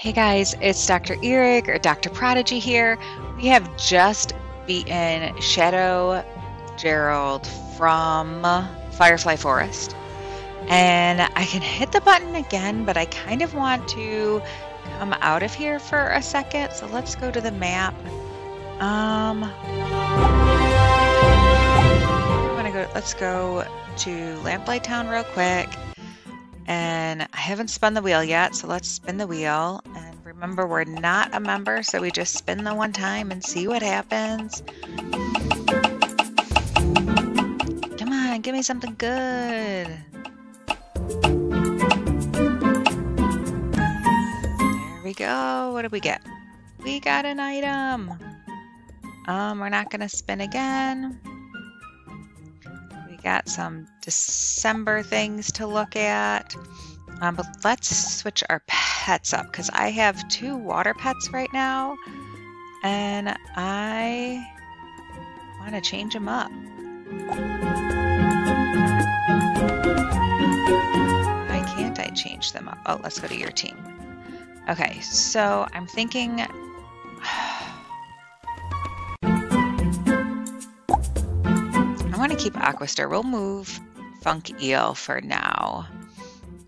Hey guys, it's Dr. Eric or Dr. Prodigy here. We have just beaten Shadow Gerald from Firefly Forest. And I can hit the button again, but I kind of want to come out of here for a second. So let's go to the map. Um, I want to go, let's go to Lamplight Town real quick. And I haven't spun the wheel yet, so let's spin the wheel. And remember, we're not a member, so we just spin the one time and see what happens. Come on, give me something good. There we go. What did we get? We got an item. Um, we're not going to spin again got some December things to look at. Um, but let's switch our pets up because I have two water pets right now and I want to change them up. Why can't I change them up? Oh, let's go to your team. Okay, so I'm thinking keep Aquastir. We'll move Funk Eel for now.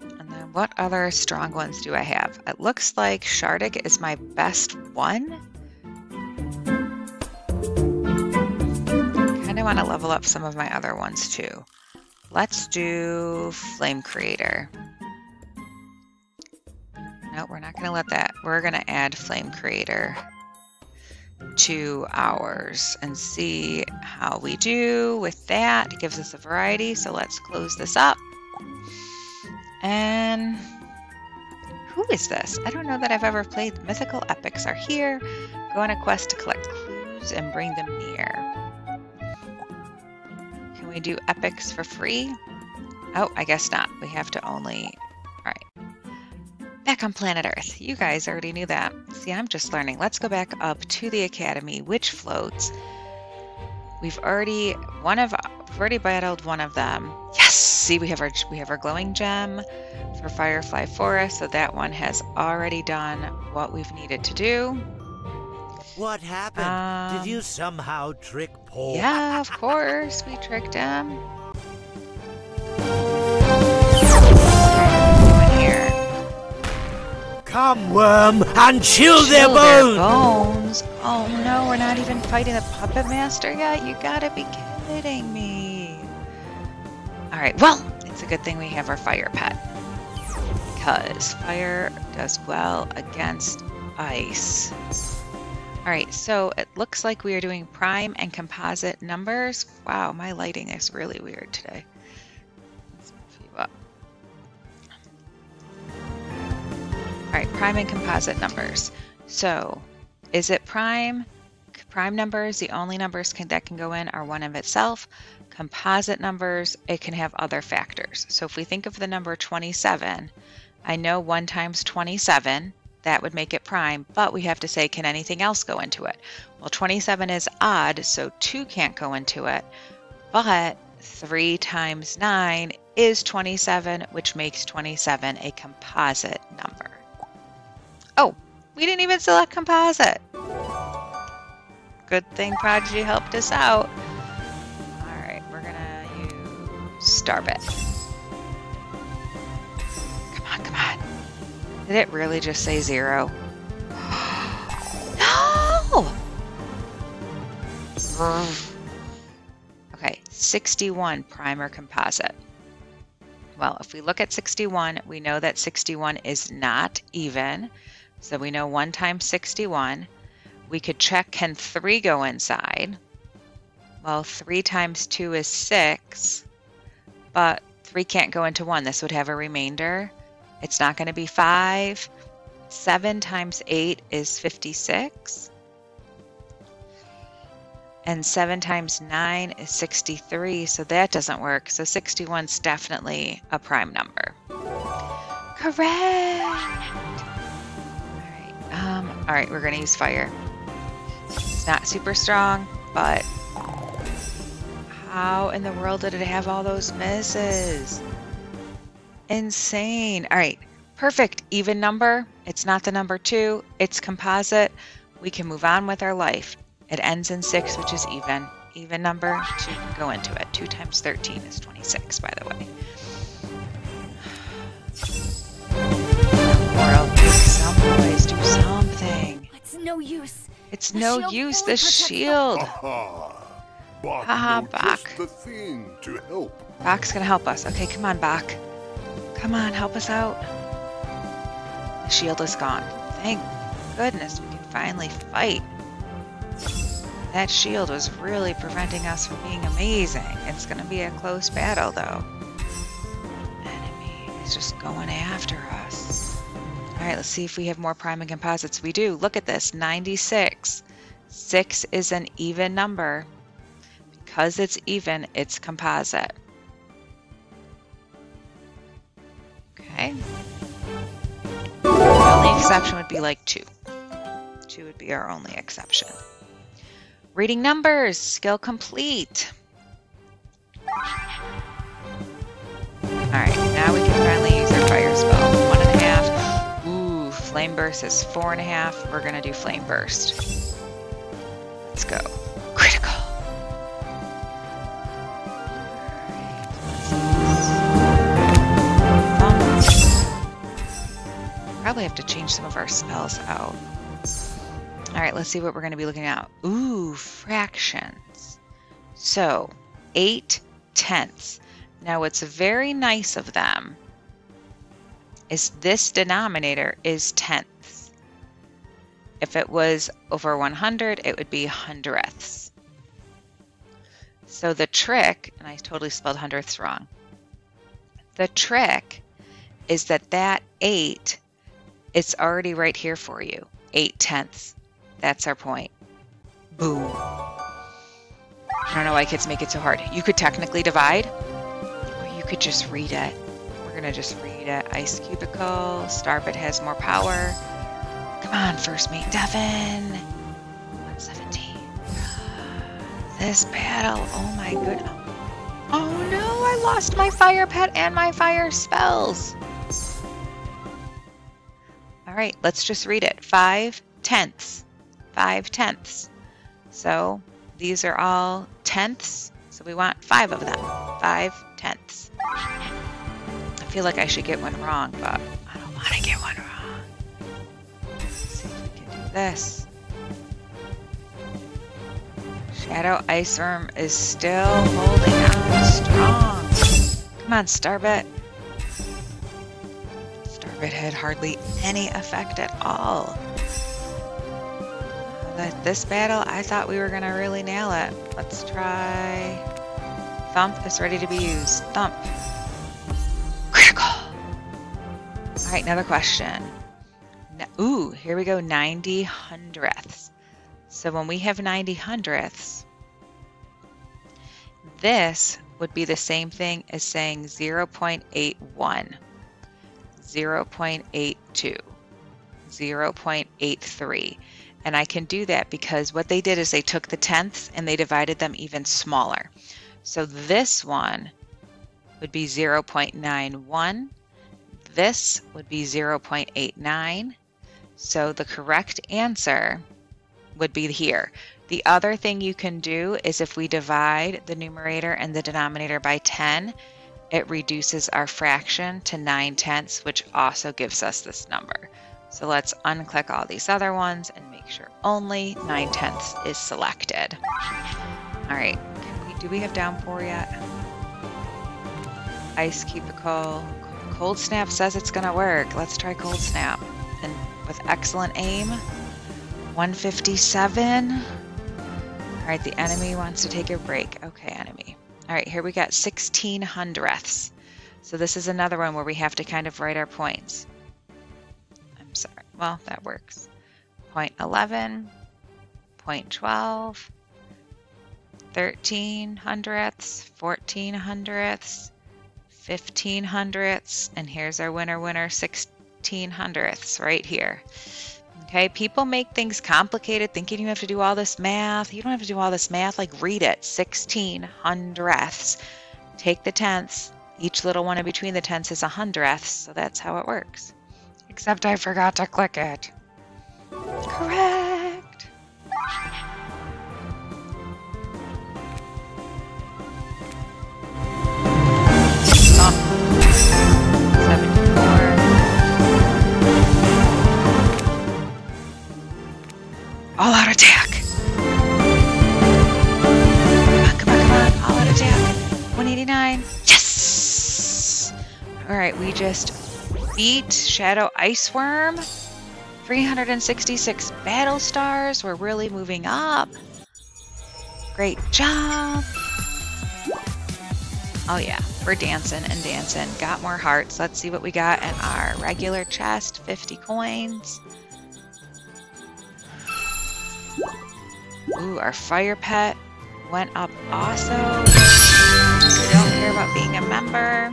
And then what other strong ones do I have? It looks like Shardik is my best one. Kind of want to level up some of my other ones too. Let's do Flame Creator. No, we're not going to let that. We're going to add Flame Creator two hours and see how we do with that. It gives us a variety. So let's close this up. And who is this? I don't know that I've ever played. Mythical epics are here. Go on a quest to collect clues and bring them near. Can we do epics for free? Oh, I guess not. We have to only All right. back on planet Earth. You guys already knew that. See, I'm just learning. Let's go back up to the Academy, which floats. We've already one of we've already battled one of them. Yes. See, we have our we have our glowing gem for Firefly Forest, so that one has already done what we've needed to do. What happened? Um, Did you somehow trick Paul? Yeah, of course, we tricked him. Come, wyrm, and chill, chill their, bones. their bones. Oh no, we're not even fighting the puppet master yet. You gotta be kidding me. All right, well, it's a good thing we have our fire pet because fire does well against ice. All right, so it looks like we are doing prime and composite numbers. Wow, my lighting is really weird today. All right, prime and composite numbers. So is it prime? Prime numbers, the only numbers can, that can go in are one of itself. Composite numbers, it can have other factors. So if we think of the number 27, I know 1 times 27, that would make it prime, but we have to say, can anything else go into it? Well, 27 is odd, so 2 can't go into it, but 3 times 9 is 27, which makes 27 a composite number. Oh, we didn't even select composite. Good thing Prodigy helped us out. Alright, we're gonna use Starbit. Come on, come on. Did it really just say zero? no! Okay, 61 primer composite. Well, if we look at 61, we know that 61 is not even. So we know 1 times 61. We could check, can 3 go inside? Well, 3 times 2 is 6, but 3 can't go into 1. This would have a remainder. It's not going to be 5. 7 times 8 is 56. And 7 times 9 is 63, so that doesn't work. So 61 is definitely a prime number. Correct! All right, we're gonna use fire. It's not super strong, but how in the world did it have all those misses? Insane. All right, Perfect. Even number. It's not the number two. It's composite. We can move on with our life. It ends in six, which is even. Even number, two can go into it. Two times 13 is 26, by the way. Do some boys, do something. It's no use. It's The no shield use, the protects the- shield. Ha Bach Haha, Bach. the thing to help. Bach's gonna help us. Okay, come on, Bach. Come on, help us out. The shield is gone. Thank goodness we can finally fight. That shield was really preventing us from being amazing. It's gonna be a close battle, though. Enemy is just going after us. All right, let's see if we have more prime and composites. We do. Look at this 96. 6 is an even number. Because it's even, it's composite. Okay. The only exception would be like 2. 2 would be our only exception. Reading numbers, skill complete. Alright, now we can finally use our fire spell. Flame burst is four and a half. We're gonna do flame burst. Let's go. Critical. Probably have to change some of our spells out. All right, let's see what we're to be looking at. Ooh, fractions. So, 8 tenths. Now, what's very nice of them is this denominator is tenths. If it was over 100, it would be hundredths. So the trick, and I totally spelled hundredths wrong. The trick is that that 8 it's already right here for you. 8 tenths. That's our point. Boom. I don't know why kids make it so hard. You could technically divide, or you could just read it. To just read it. Ice Cubicle. Starbit has more power. Come on, first mate Devin. 117. This battle. Oh my good. Oh no, I lost my fire pet and my fire spells. All right, let's just read it. Five tenths. Five tenths. So these are all tenths. So we want five of them. Five tenths. Feel like I should get one wrong, but I don't want to get one wrong. Let's see if we can do this. Shadow Ice Wyrm is still holding on strong. Come on, Starbit. Starbit had hardly any effect at all. But this battle, I thought we were going to really nail it. Let's try... Thump is ready to be used. Thump. All right, another question. Ooh, here we go, 90 hundredths. So when we have 90 hundredths, this would be the same thing as saying 0.81, 0.82, 0.83. And I can do that because what they did is they took the tenths and they divided them even smaller. So this one would be 0.91. This would be 0.89. So the correct answer would be here. The other thing you can do is if we divide the numerator and the denominator by 10, it reduces our fraction to 9 tenths, which also gives us this number. So let's unclick all these other ones and make sure only 9 tenths is selected. All right, we, do we have downpour yet? Ice cubicle. Cold snap says it's gonna work. Let's try cold snap. And with excellent aim, 157. All right, the enemy wants to take a break. Okay, enemy. All right, here we got 16 hundredths. So this is another one where we have to kind of write our points. I'm sorry. Well, that works. Point 11, point 12, 13 hundredths, 14 hundredths, 15 hundredths, and here's our winner winner 16 hundredths right here. Okay, people make things complicated thinking you have to do all this math. You don't have to do all this math, like read it 16 hundredths. Take the tenths, each little one in between the tenths is a hundredth, so that's how it works. Except I forgot to click it. Correct. Just beat Shadow Ice Wyrm. 366 battle stars. We're really moving up. Great job. Oh yeah, we're dancing and dancing. Got more hearts. Let's see what we got in our regular chest. 50 coins. Ooh, our fire pet went up also. We don't care about being a member.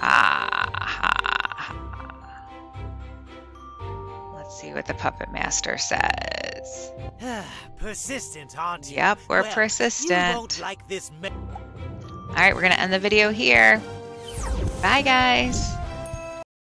Ha ha ha. Let's see what the puppet master says. Persistent, aren't you? Yep, we're Well, persistent. Like this. All right, we're going to end the video here. Bye, guys.